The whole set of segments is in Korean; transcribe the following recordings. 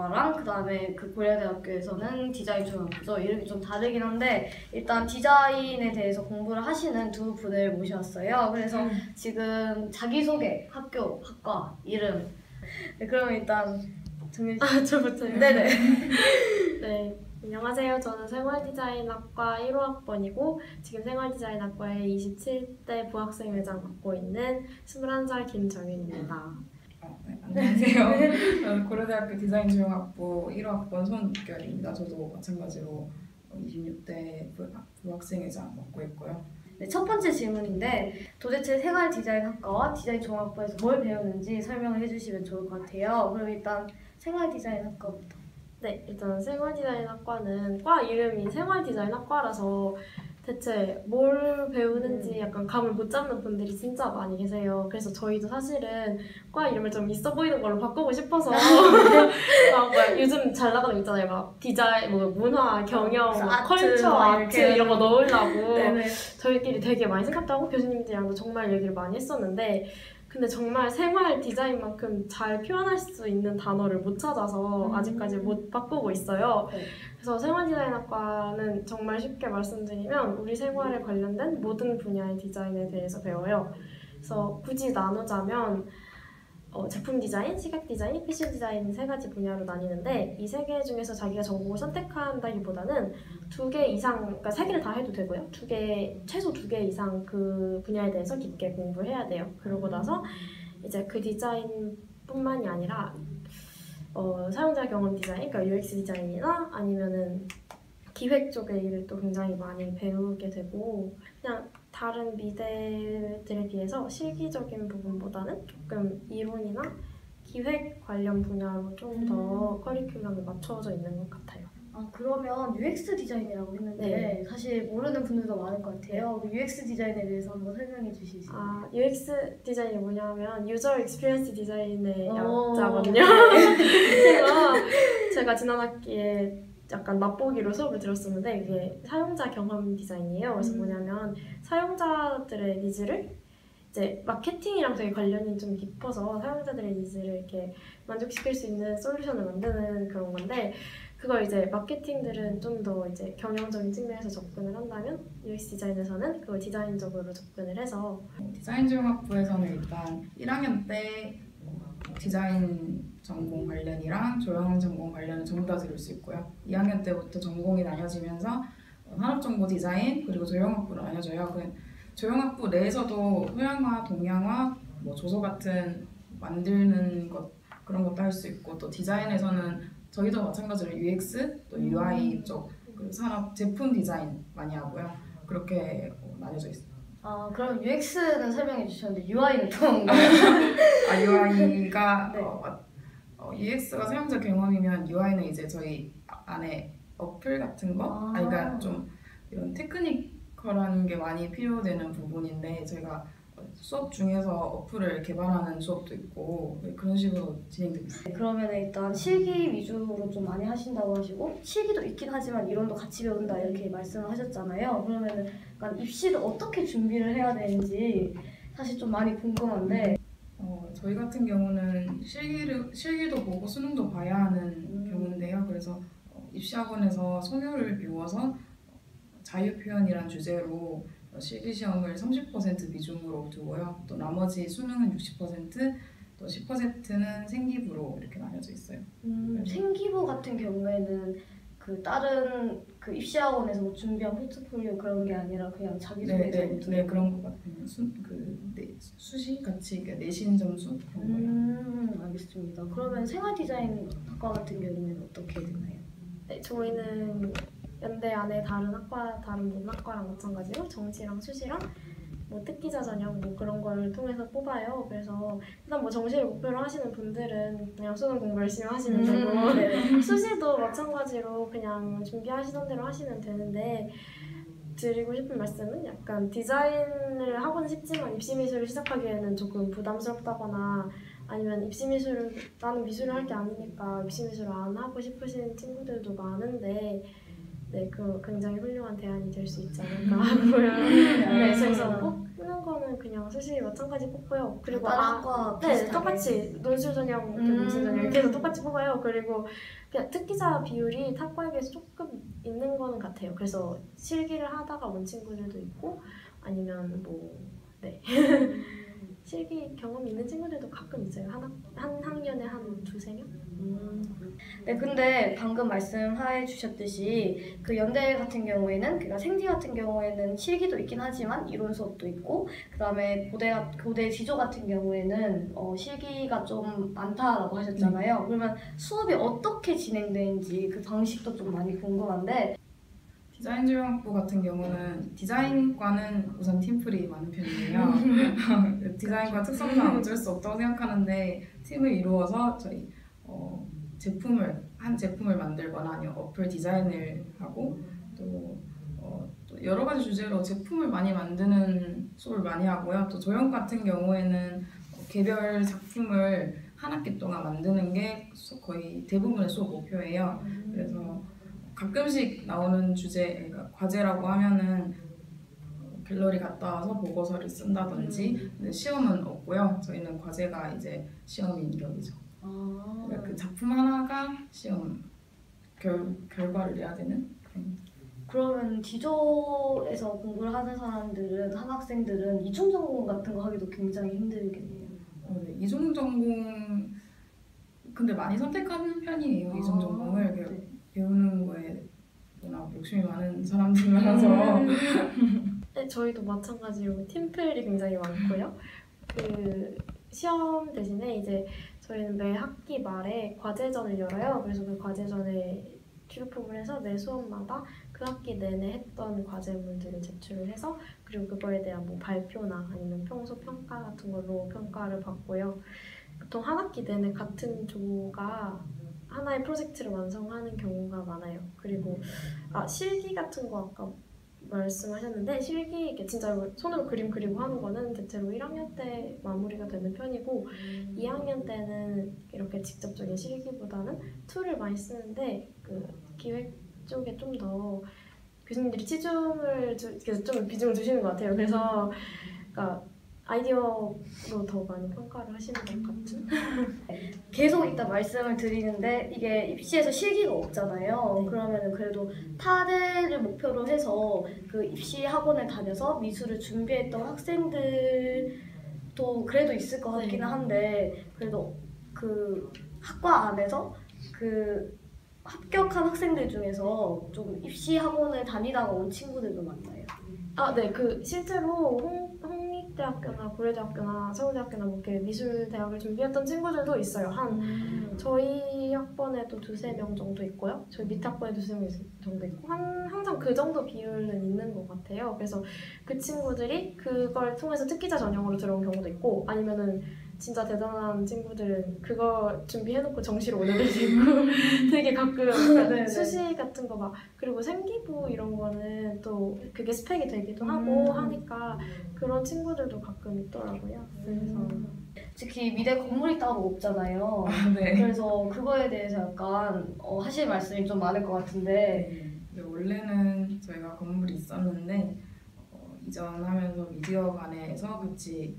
디자인학과랑 그 다음에 그 고려대학교에서는 디자인 중학교죠. 이름이 좀 다르긴 한데 일단 디자인에 대해서 공부를 하시는 두 분을 모셨어요. 그래서 음. 지금 자기소개, 학교, 학과, 이름. 네, 그러면 일단 씨. 아, 저부터요? 네네. 네. 안녕하세요. 저는 생활디자인학과 1호 학번이고 지금 생활디자인학과의 27대 부학생 회장 맡고 있는 21살 김정윤입니다. 어, 네, 안녕하세요. 저는 고려대학교 디자인 조형학부 1호학번 손결입니다. 저도 마찬가지로 26대 부- 부학생회장 맡고 있고요. 네, 첫 번째 질문인데 도대체 생활 디자인 학과와 디자인 종합부에서 뭘 배우는지 설명을 해주시면 좋을 것 같아요. 그럼 일단 생활 디자인 학과부터. 네, 일단 생활 디자인 학과는 과 이름이 생활 디자인 학과라서 대체 뭘 배우는지 약간 감을 못 잡는 분들이 진짜 많이 계세요. 그래서 저희도 사실은 과 이름을 좀 있어 보이는 걸로 바꾸고 싶어서 막 뭐야, 요즘 잘 나가는 거 있잖아요. 막 디자인, 뭐 문화, 경영, 아트, 컬처, 막 아트 이런 거 넣으려고. 저희끼리 되게 많이 생각도 하고 교수님들이랑도 정말 얘기를 많이 했었는데 근데 정말 생활 디자인만큼 잘 표현할 수 있는 단어를 못 찾아서 음. 아직까지 못 바꾸고 있어요. 네. 그래서 생활 디자인학과는 정말 쉽게 말씀드리면 우리 생활에 관련된 모든 분야의 디자인에 대해서 배워요. 그래서 굳이 나누자면 어, 제품 디자인, 시각 디자인, 패션 디자인 세 가지 분야로 나뉘는데 이 세 개 중에서 자기가 전공을 선택한다기보다는 두 개 이상, 그러니까 세 개를 다 해도 되고요. 두 개, 최소 두 개 이상 그 분야에 대해서 깊게 공부를 해야 돼요. 그러고 나서 이제 그 디자인뿐만이 아니라 어, 사용자 경험 디자인, 그러니까 UX 디자인이나 아니면은 기획 쪽의 일을 또 굉장히 많이 배우게 되고 그냥 다른 미대들에 비해서 실기적인 부분보다는 조금 이론이나 기획 관련 분야로 좀더 커리큘럼이 맞춰져 있는 것 같아요. 아 그러면 UX 디자인이라고 했는데 네. 사실 모르는 분들도 많을 것 같아요. 그 UX 디자인에 대해서 한번 설명해 있나요? 아, UX 디자인이 뭐냐면 user experience 디자인의 오. 약자거든요. 제가 제가 지난 학기에 약간 맛보기로 수업을 들었었는데 이게 사용자 경험 디자인이에요. 그래서 음. 뭐냐면 사용자들의 needs를 이제 마케팅이랑 되게 관련이 좀 깊어서 사용자들의 needs를 이렇게 만족시킬 수 있는 솔루션을 만드는 그런 건데 그걸 이제 마케팅들은 좀 더 이제 경영적인 측면에서 접근을 한다면 UX 디자인에서는 그걸 디자인적으로 접근을 해서 디자인조형학부에서는 일단 1학년 때 디자인 전공 관련이랑 조형 전공 관련을 전부 다 들을 수 있고요. 2학년 때부터 전공이 나뉘어지면서 어, 산업정보 디자인 그리고 조형학부로 나뉘어져요. 그 조형학부 내에서도 서양화, 동양화, 뭐 조서 같은 만드는 것 그런 것도 할 수 있고 또 디자인에서는 저희도 마찬가지로 UX 또 UI 쪽 그리고 산업 제품 디자인 많이 하고요. 그렇게 어, 나뉘어져 있어요. 아 그럼 UX는 설명해 주셨는데 UI는 또? 아 UI가 네. 어, 어, UX가 사용자 경험이면 UI는 이제 저희 안에 어플 같은 거, 아. 아. 그러니까 좀 이런 테크니컬한 게 많이 필요되는 부분인데 저희가 수업 중에서 어플을 개발하는 수업도 있고 네, 그런 식으로 진행되고 있어요. 그러면 일단 실기 위주로 좀 많이 하신다고 하시고 실기도 있긴 하지만 이론도 같이 배운다 이렇게 말씀을 하셨잖아요. 그러면은 약간 입시를 어떻게 준비를 해야 되는지 사실 좀 많이 궁금한데 어, 저희 같은 경우는 실기를 실기도 보고 수능도 봐야 하는 음. 경우인데요. 그래서 어, 입시학원에서 소묘를 비워서 자유 표현이란 주제로 어, 실기 시험을 30% 비중으로 두고요. 또 나머지 수능은 60%, 또 10%는 생기부로 이렇게 나뉘어져 있어요. 음, 생기부 같은 경우에는 그 다른 그 입시 학원에서 뭐 준비한 포트폴리오 그런 게 아니라 그냥 자기 소개 네, 네, 정도. 네 그런 것 같아요. 수, 그 네, 수시 같이 그러니까 내신 점수 그런 거예요. 음 알겠습니다. 그러면 생활 디자인 학과 같은 경우에는 어떻게 되나요? 네, 저희는 연대 안에 다른 학과, 다른 문학과랑 마찬가지로 정시랑 수시랑 뭐 특기자 전형 뭐 그런 걸 통해서 뽑아요. 그래서 일단 뭐 정시를 목표로 하시는 분들은 그냥 수능 공부 열심히 하시면 되고 음, 네. 수시도 마찬가지로 그냥 준비하시던 대로 하시면 되는데 드리고 싶은 말씀은 약간 디자인을 하고는 싶지만 입시 미술을 시작하기에는 조금 부담스럽다거나 아니면 입시 미술을 나는 미술을 할 게 아니니까 입시 미술을 안 하고 싶으신 친구들도 많은데 네, 그 굉장히 훌륭한 대안이 될 수 있지 않을까 하고요. 네, 그래서 뽑는 거는 그냥 수시 마찬가지 뽑고요. 그리고 다른 아, 학과 네. 똑같이 논술 전형, 음. 논술 전형 이렇게 해서 똑같이 뽑아요. 그리고 그냥 특기자 비율이 탁과에 비해서 조금 있는 거는 같아요. 그래서 실기를 하다가 온 친구들도 있고 아니면 뭐 네. 실기 경험 있는 친구들도 가끔 있어요. 한, 학- 한 학년에 한 두세 명? 음. 네, 근데 방금 말씀해 주셨듯이 그 연대 같은 경우에는 그러니까 생디 같은 경우에는 실기도 있긴 하지만 이론 수업도 있고 그다음에 고대 고대 지조 같은 경우에는 어, 실기가 좀 많다라고 하셨잖아요. 그러면 수업이 어떻게 진행되는지 그 방식도 좀 많이 궁금한데 디자인 조형학부 같은 경우는 디자인과는 우선 팀플이 많은 편이에요. 디자인과 특성상 어쩔 수 없다고 생각하는데 팀을 이루어서 저희 어, 제품을 한 제품을 만들거나 아니면 어플 디자인을 하고 또, 어, 또 여러 가지 주제로 제품을 많이 만드는 수업을 많이 하고요. 또 조형 같은 경우에는 어, 개별 작품을 한 학기 동안 만드는 게 수- 거의 대부분의 수업 목표예요. 그래서 가끔씩 나오는 주제, 그러니까 과제라고 하면은 갤러리 갔다 와서 보고서를 쓴다든지 근데 시험은 없고요. 저희는 과제가 이제 시험인 격이죠. 아, 그러니까 그 작품 하나가 시험 결, 결과를 내야 되는 그런 그러면 지조에서 공부를 하는 사람들은 한 학생들은 이중 전공 같은 거 하기도 굉장히 힘들겠네요. 어, 네. 이중 전공 근데 많이 선택하는 편이에요. 이중 아, 전공을 그 네. 배우는 거에 워낙 욕심이 많은 사람들 많아서 네, 저희도 마찬가지로 팀플이 굉장히 많고요. 그 시험 대신에 이제 저희는 매 학기 말에 과제전을 열어요. 그래서 그 과제전에 출품을 해서 매 수업마다 그 학기 내내 했던 과제물들을 제출을 해서 그리고 그거에 대한 뭐 발표나 아니면 평소 평가 같은 걸로 평가를 받고요. 보통 한 학기 내내 같은 조가 하나의 프로젝트를 완성하는 경우가 많아요. 그리고 아 실기 같은 거 아까 말씀하셨는데 실기 이렇게 진짜 손으로 그림 그리고 하는 거는 대체로 1학년 때 마무리가 되는 편이고 2학년 때는 이렇게 직접적인 실기보다는 툴을 많이 쓰는데 그 기획 쪽에 좀 더 교수님들이 치중을 좀 비중을 두시는 것 같아요. 그래서 그러니까 아이디어로 더 많이 평가를 하시는 것 같은. 계속 이따 말씀을 드리는데 이게 입시에서 실기가 없잖아요. 네. 그러면은 그래도 타대를 목표로 해서 그 입시 학원을 다녀서 미술을 준비했던 학생들도 그래도 있을 것 같기는 네. 한데 그래도 그 학과 안에서 그 합격한 학생들 중에서 좀 입시 학원을 다니다가 온 친구들도 많나요? 아, 네. 그 실제로 홍, 홍익대학교나 고려대학교나 서울대학교나 뭐 이렇게 미술대학을 준비했던 친구들도 있어요. 한 저희 학번에도 두세 명 정도 있고요. 저희 밑 학번에 두세 명 정도 있고 한, 항상 그 정도 비율은 있는 것 같아요. 그래서 그 친구들이 그걸 통해서 특기자 전형으로 들어온 경우도 있고 아니면은 진짜 대단한 친구들은 그거 준비해놓고 정시로 오는 애도 있고 되게 가끔 그러니까 네네. 수시 같은 거 막 그리고 생기부 이런 거는 또 그게 스펙이 되기도 하고 음. 하니까 그런 친구들도 가끔 있더라고요. 그래서 특히 미대 건물이 따로 없잖아요. 네. 그래서 그거에 대해서 약간 어, 하실 말씀이 좀 많을 것 같은데 네, 원래는 저희가 건물이 있었는데 어, 이전하면서 미디어관에서 같이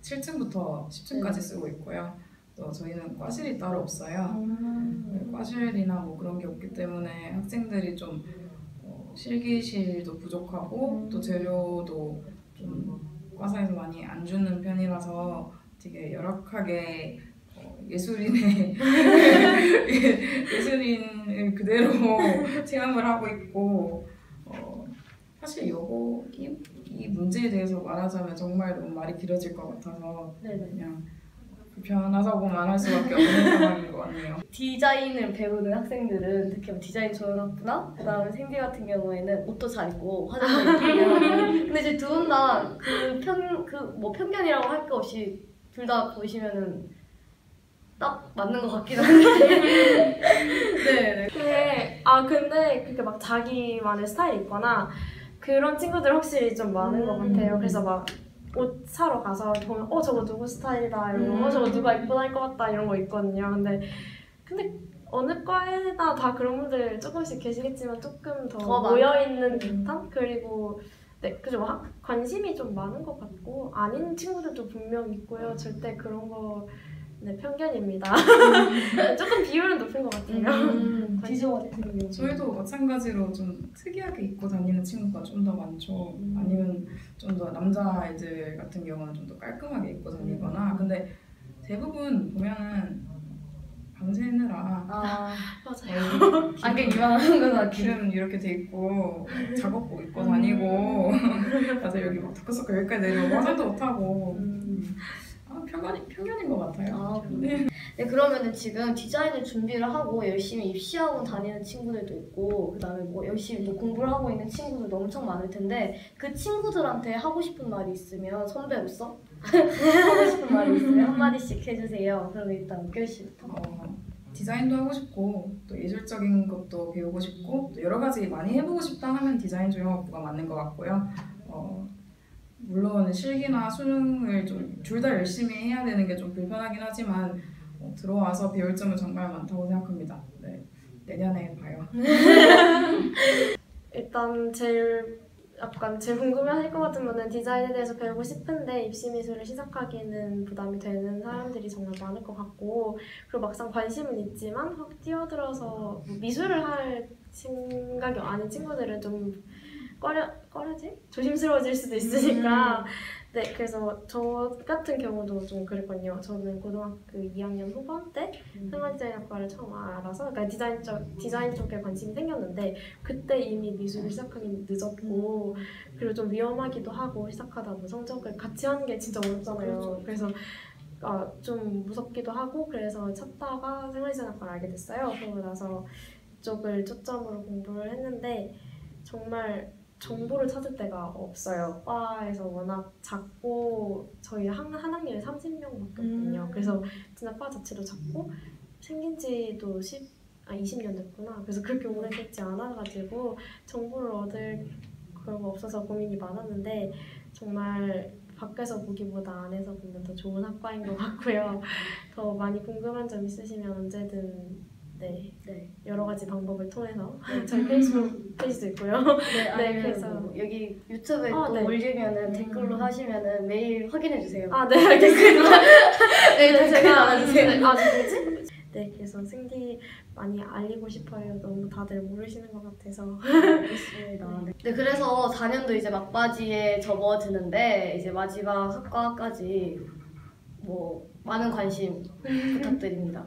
7층부터 10층까지 네. 쓰고 있고요. 또 저희는 과실이 따로 없어요. 음. 네, 과실이나 뭐 그런 게 없기 때문에 학생들이 좀 어, 실기실도 부족하고 음. 또 재료도 좀 과사에서 많이 안 주는 편이라서 되게 열악하게 어, 예술인의 예술인을 그대로 체험을 하고 있고 어, 사실 요거 이, 이 문제에 대해서 말하자면 정말 너무 말이 길어질 것 같아서 네네. 그냥 불편하다고 말할 수밖에 없는 상황인 것 같네요. 디자인을 배우는 학생들은 특히 뭐 디자인 조연학부나 그다음에 생디 같은 경우에는 옷도 잘 입고 화장도 입고 근데 이제 두 분 다 그 편 그 뭐 편견이라고 할 거 없이 둘 다 보시면은 딱 맞는 것 같긴 한데 네네 근데 아 근데 그렇게 막 자기만의 스타일이 있거나 그런 친구들 확실히 좀 많은 것 음. 같아요. 그래서 막 옷 사러 가서 보면 어 저거 누구 스타일이다 이러고 음. 어 저거 누가 입고 다닐 것 같다 이런 거 있거든요. 근데 근데 어느 과에나 다 그런 분들 조금씩 계시겠지만 조금 더, 더 모여 있는 음. 듯한 그리고 네 그죠 학- 관심이 좀 많은 것 같고 아닌 친구들도 분명 있고요. 절대 그런 거 네, 편견입니다. 조금 비율은 높은 것 같아요. 음, 디저가 대표님. 저희도 마찬가지로 좀 특이하게 입고 다니는 친구가 좀 더 많죠. 음. 아니면 좀 더 남자애들 같은 경우는 좀 더 깔끔하게 입고 다니거나. 근데 대부분 보면은 밤새느라 아, 맞아요. 안경 이만한 거 같아. 기름 이렇게 돼 있고 작업복 입고 다니고 맞아 여기 막 다크서클 여기까지 내려오고 화장도 못 하고 아, 편견이, 편견인 것 같아요. 아, 네. 네, 그러면은 지금 디자인을 준비를 하고 열심히 입시학원 다니는 친구들도 있고, 그 다음에 뭐 열심히 또 공부를 하고 있는 친구들도 엄청 많을 텐데, 그 친구들한테 하고 싶은 말이 있으면, 선배로서? 하고 싶은 말이 있으면 한마디씩 해주세요. 그럼 일단 은결 씨부터. 어, 디자인도 하고 싶고 또 예술적인 것도 배우고 싶고 또 여러 가지 많이 해보고 싶다 하면 디자인 조형학부가 맞는 것 같고요. 어, 물론 실기나 수능을 좀 둘 다 열심히 해야 되는 게 좀 불편하긴 하지만 어, 들어와서 배울 점은 정말 많다고 생각합니다. 네, 내년에 봐요. 일단 제일 약간 제일 궁금해할 것 같으면은 디자인에 대해서 배우고 싶은데 입시 미술을 시작하기는 부담이 되는 사람들이 정말 많을 것 같고 그리고 막상 관심은 있지만 확 뛰어들어서 미술을 할 생각이 아닌 친구들은 좀 꺼려 꺼려지 조심스러워질 수도 있으니까 네 그래서 저 같은 경우도 좀 그랬거든요. 저는 고등학교 2학년 후반 때 생활디자인학과를 처음 알아서 그러니까 디자인 쪽 디자인 쪽에 관심이 생겼는데 그때 이미 미술을 시작하기 늦었고 그리고 좀 위험하기도 하고 시작하다 보면 성적을 같이 하는 게 진짜 어렵잖아요. 그렇죠. 그래서 아, 좀 무섭기도 하고 그래서 찾다가 생활디자인학과를 알게 됐어요. 그러고 나서 이쪽을 초점으로 공부를 했는데 정말 정보를 찾을 데가 없어요. 과에서 워낙 작고 저희 한, 한 학년에 30명밖에 없거든요. 음. 그래서 진짜 과 자체도 작고 생긴 지도 10, 아 20년 됐구나. 그래서 그렇게 오래 됐지 않아가지고 정보를 얻을 그런 거 없어서 고민이 많았는데 정말 밖에서 보기보다 안에서 보면 더 좋은 학과인 것 같고요. 더 많이 궁금한 점 있으시면 언제든 네, 네. 여러 가지 방법을 통해서 저희 페이스북 페이지도 있고요. 네, 아니면 그래서- 뭐 여기 유튜브에 아, 또 네. 올리면은 댓글로 하시면은 매일 확인해 주세요. 아, 네, 알겠습니다. 네, 네, 댓글 달아주세요. 네, 아, 누구지? 네, 그래서 승디 많이 알리고 싶어요. 너무 다들 모르시는 것 같아서. 알겠습니다. 네. 네, 그래서 4년도 이제 막바지에 접어드는데 이제 마지막 학과까지 뭐 많은 관심 부탁드립니다.